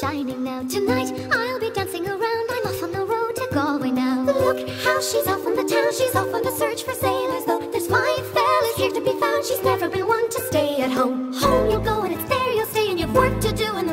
shining now. Tonight I'll be dancing around. I'm off on the road to Galway now. Look how she's off on the town. She's off on the search for sailors, though. There's fine fellas here to be found. She's never been one to stay at home. Home you'll go and it's there you'll stay and you've work to do and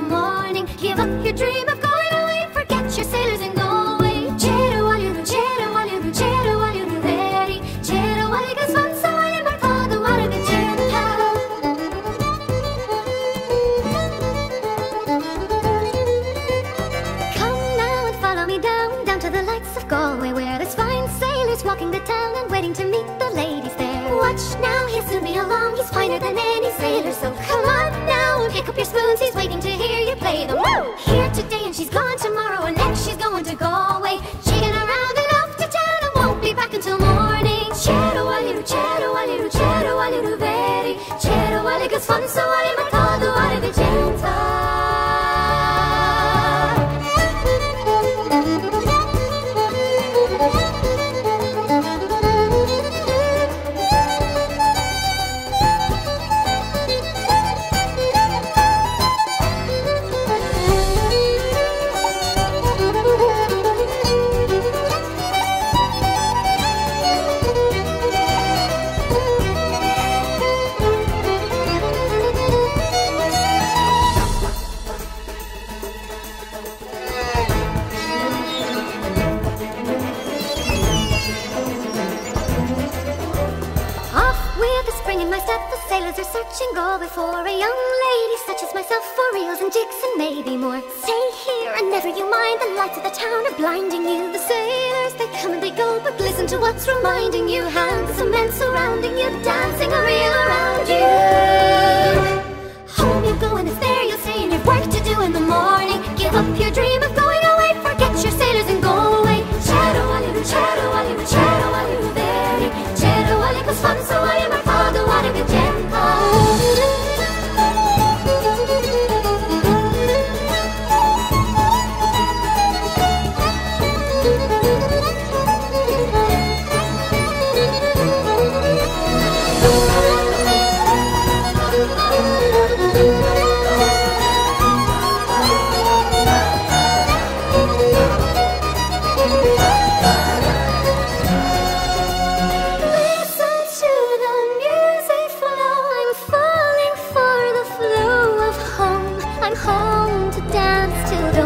the lights of Galway, where there's fine sailors walking the town and waiting to meet the ladies there. Watch now, he'll soon be along, he's finer than any sailor, so come on now pick up your spoons, he's waiting to hear sailors are searching Galway for a young lady such as myself for reels and jigs and maybe more. Stay here and never you mind, the lights of the town are blinding you. The sailors, they come and they go, but listen to what's reminding you. Handsome men surrounding you, dancing home to dance to the